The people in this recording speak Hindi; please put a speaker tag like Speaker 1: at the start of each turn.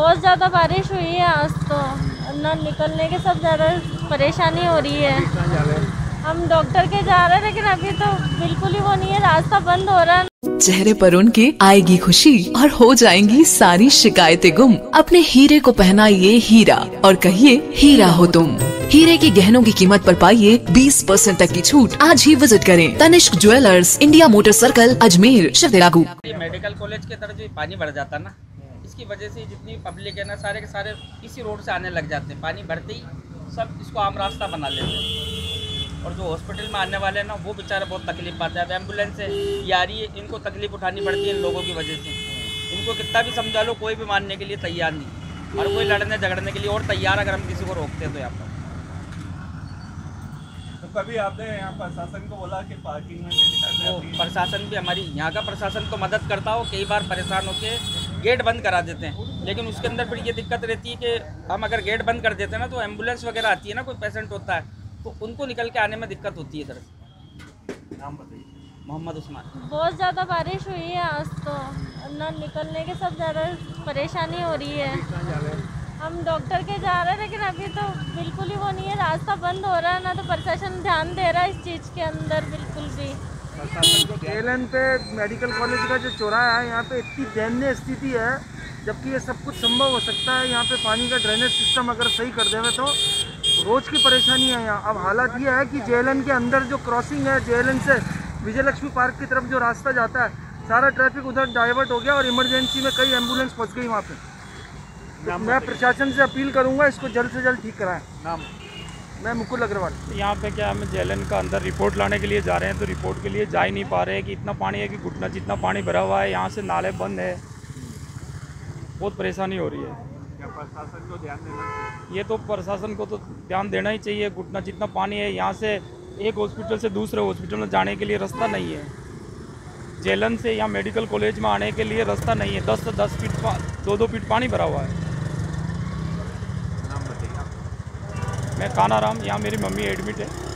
Speaker 1: बहुत ज़्यादा बारिश हुई है आज तो। ना निकलने के सब ज़्यादा परेशानी हो रही है। हम डॉक्टर के जा रहे हैं लेकिन अभी तो बिल्कुल ही वो नहीं है। रास्ता बंद हो रहा है।
Speaker 2: चेहरे पर उनके आएगी खुशी और हो जाएँगी सारी शिकायतें गुम। अपने हीरे को पहनाइए हीरा और कहिए हीरा हो तुम। हीरे के गहनों की कीमत पर पाइए 20 परसेंट तक की छूट। आज ही विज़िट करें Tanishq jewellers India motor circle Ajmer शिवरागू
Speaker 3: ये मेडिकल कॉलेज के तरफ़ पानी बढ़ जाता ना। इसकी वजह से जितनी पब्लिक है ना सारे के सारे इसी रोड से आने लग जाते हैं। पानी भरते ही सब इसको आम रास्ता बना लेते हैं। और जो हॉस्पिटल में आने वाले हैं ना वो बेचारे बहुत तकलीफ़ पाते हैं। अब एंबुलेंस है ये आ रही है इनको तकलीफ़ उठानी पड़ती है इन लोगों की वजह से। इनको कितना भी समझा लो कोई भी मानने के लिए तैयार नहीं। और कोई लड़ने झगड़ने के लिए और तैयार अगर हम किसी को रोकते हैं तो यहाँ पर।
Speaker 4: तो कभी आपने यहाँ प्रशासन को बोला कि पार्किंग में
Speaker 3: प्रशासन भी हमारी यहाँ का प्रशासन तो मदद करता हो कई बार परेशान होके गेट बंद करा देते हैं। लेकिन उसके अंदर फिर ये दिक्कत रहती है कि हम अगर गेट बंद कर देते हैं ना तो एंबुलेंस वगैरह आती है ना कोई पेशेंट होता है तो उनको निकल के आने में दिक्कत होती है इधर।
Speaker 4: नाम बताइए।
Speaker 3: मोहम्मद उस्मान।
Speaker 1: बहुत ज़्यादा बारिश हुई है आज तो। ना निकलने के सब ज़्यादा परेशानी हो रही है। हम डॉक्टर के जा रहे हैं लेकिन अभी तो बिल्कुल ही वो नहीं है। रास्ता बंद हो रहा है ना तो प्रशासन ध्यान दे रहा है इस चीज़ के अंदर बिल्कुल भी।
Speaker 5: एलन पे मेडिकल कॉलेज का जो चौराहा है यहाँ पे इतनी दयनीय स्थिति है जबकि ये सब कुछ संभव हो सकता है। यहाँ पे पानी का ड्रेनेज सिस्टम अगर सही कर देवे तो रोज़ की परेशानी है यहाँ। अब हालात ये है कि जेएलएन के अंदर जो क्रॉसिंग है जेएलएन से विजयलक्ष्मी पार्क की तरफ़ जो रास्ता जाता है सारा ट्रैफ़िक उधर डाइवर्ट हो गया और इमरजेंसी में कई एंबुलेंस फंस गई वहाँ पे। तो मैं प्रशासन से अपील करूँगा इसको जल्द से जल्द ठीक कराएँ।
Speaker 4: नाम
Speaker 5: मैं मुकुल अग्रवाल।
Speaker 6: यहाँ पे क्या हम जेलन का अंदर रिपोर्ट लाने के लिए जा रहे हैं तो रिपोर्ट के लिए जा ही नहीं पा रहे हैं कि इतना पानी है कि घुटना जितना पानी भरा हुआ है यहाँ से नाले बंद है। बहुत परेशानी हो रही है।
Speaker 4: क्या प्रशासन को ध्यान देना चाहिए?
Speaker 6: ये तो प्रशासन को तो ध्यान देना ही चाहिए घुटना जितना पानी है यहाँ से एक हॉस्पिटल से दूसरे हॉस्पिटल में जाने के लिए रास्ता नहीं है। जेलन से यहाँ मेडिकल कॉलेज में आने के लिए रास्ता नहीं है। दस से दस फीट दो दो फीट पानी भरा हुआ है
Speaker 4: नाम बताइए
Speaker 6: मैं कानाराम यहाँ मेरी मम्मी एडमिट है।